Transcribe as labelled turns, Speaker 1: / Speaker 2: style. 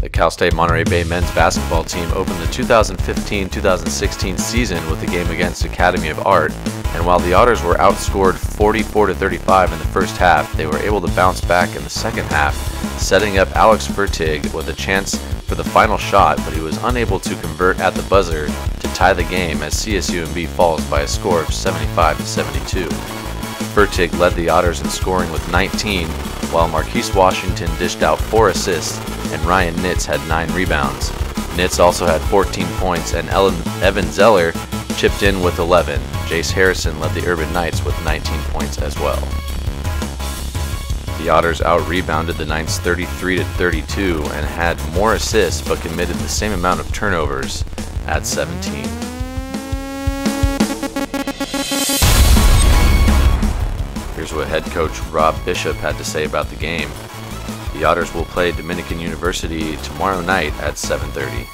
Speaker 1: The Cal State Monterey Bay men's basketball team opened the 2015-2016 season with a game against Academy of Art, and while the Otters were outscored 44-35 in the first half, they were able to bounce back in the second half, setting up Alex Vertig with a chance for the final shot, but he was unable to convert at the buzzer to tie the game as CSUMB falls by a score of 75-72. Vertig led the Otters in scoring with 19, while Marquise Washington dished out four assists and Ryan Nitz had nine rebounds. Nitz also had 14 points and Evan Zeller chipped in with 11. Jace Harrison led the Urban Knights with 19 points as well. The Otters out-rebounded the Knights 33 to 32 and had more assists but committed the same amount of turnovers at 17. Here's what head coach Rob Bishop had to say about the game. The Otters will play Dominican University tomorrow night at 7:30.